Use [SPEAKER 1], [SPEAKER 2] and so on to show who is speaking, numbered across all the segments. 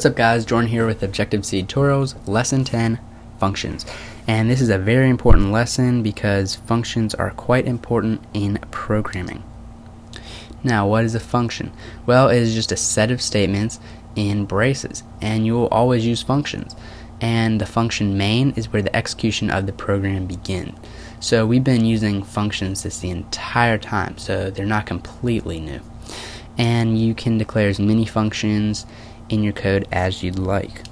[SPEAKER 1] What's up guys, Jordan here with Objective-C Tutorials, Lesson 10, Functions. And this is a very important lesson because functions are quite important in programming. Now, what is a function? Well, it is just a set of statements in braces, and you will always use functions. And the function main is where the execution of the program begins. So we've been using functions this the entire time, so they're not completely new. And you can declare as many functions in your code as you'd like.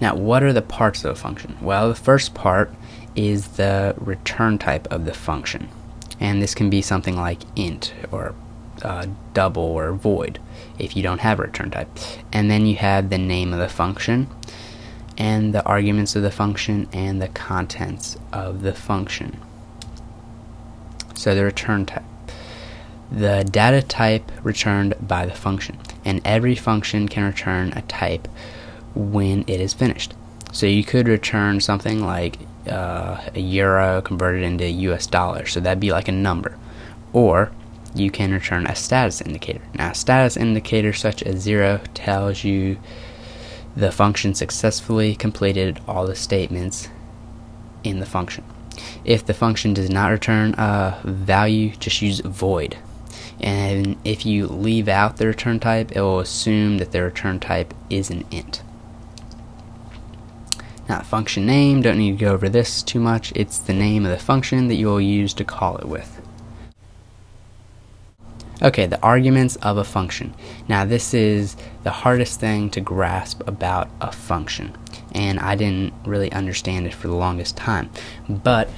[SPEAKER 1] Now, what are the parts of a function? Well, the first part is the return type of the function. And this can be something like int or uh, double or void if you don't have a return type. And then you have the name of the function and the arguments of the function and the contents of the function. So the return type. The data type returned by the function and every function can return a type when it is finished. So you could return something like uh, a euro converted into US dollars, so that'd be like a number. Or you can return a status indicator. Now, a status indicator such as zero tells you the function successfully completed all the statements in the function. If the function does not return a value, just use void and if you leave out the return type it will assume that the return type is an int. Now function name don't need to go over this too much. It's the name of the function that you will use to call it with. Okay the arguments of a function. Now this is the hardest thing to grasp about a function and I didn't really understand it for the longest time. But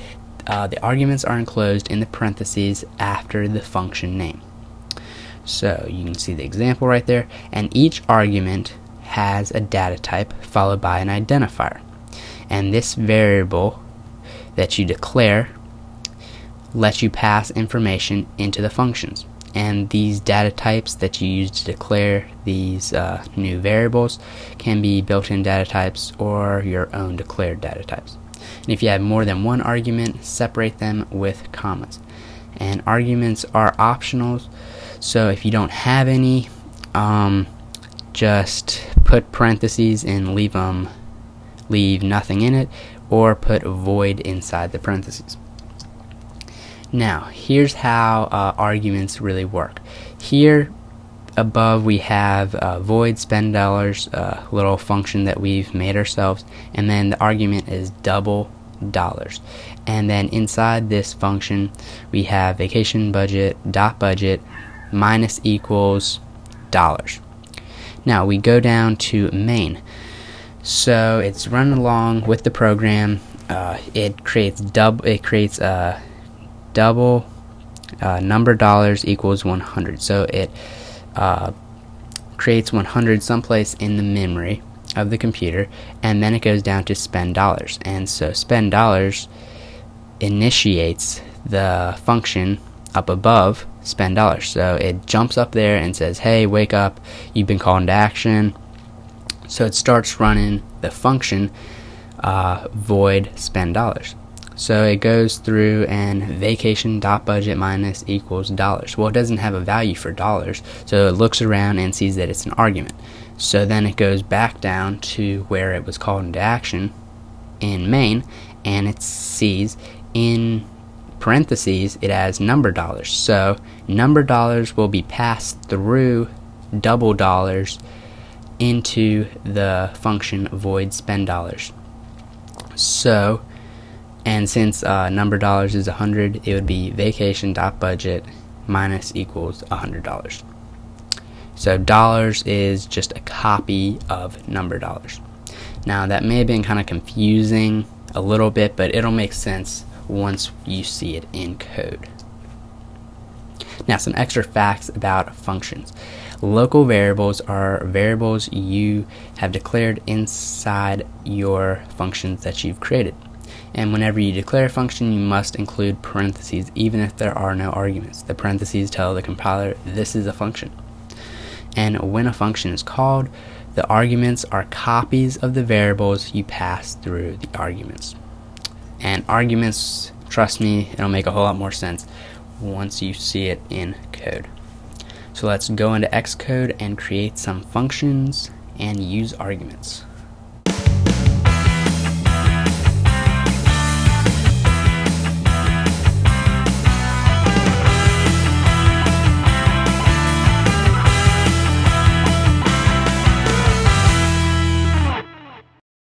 [SPEAKER 1] uh, the arguments are enclosed in the parentheses after the function name. So you can see the example right there, and each argument has a data type followed by an identifier. And this variable that you declare lets you pass information into the functions. And these data types that you use to declare these uh, new variables can be built-in data types or your own declared data types. And if you have more than one argument, separate them with commas. And arguments are optional, so if you don't have any, um, just put parentheses and leave them, leave nothing in it, or put void inside the parentheses. Now, here's how uh, arguments really work. Here above we have uh, void spend dollars, a little function that we've made ourselves, and then the argument is double dollars. And then inside this function, we have vacation budget dot budget minus equals dollars. Now we go down to main. So it's running along with the program. Uh, it creates double. It creates a double uh, number dollars equals 100. So it uh, creates 100 someplace in the memory of the computer, and then it goes down to spend dollars. And so spend dollars initiates the function up above spend dollars. So it jumps up there and says, hey, wake up, you've been called into action. So it starts running the function uh, void spend dollars. So it goes through and vacation dot budget minus equals dollars. Well, it doesn't have a value for dollars, so it looks around and sees that it's an argument. So then it goes back down to where it was called into action in main, and it sees in parentheses it has number dollars. So number dollars will be passed through double dollars into the function void spend dollars. So and since uh, number dollars is 100, it would be vacation dot budget minus equals $100. So dollars is just a copy of number dollars. Now that may have been kind of confusing a little bit, but it'll make sense once you see it in code. Now some extra facts about functions. Local variables are variables you have declared inside your functions that you've created and whenever you declare a function you must include parentheses even if there are no arguments. The parentheses tell the compiler this is a function. And when a function is called, the arguments are copies of the variables you pass through the arguments. And arguments, trust me, it'll make a whole lot more sense once you see it in code. So let's go into Xcode and create some functions and use arguments.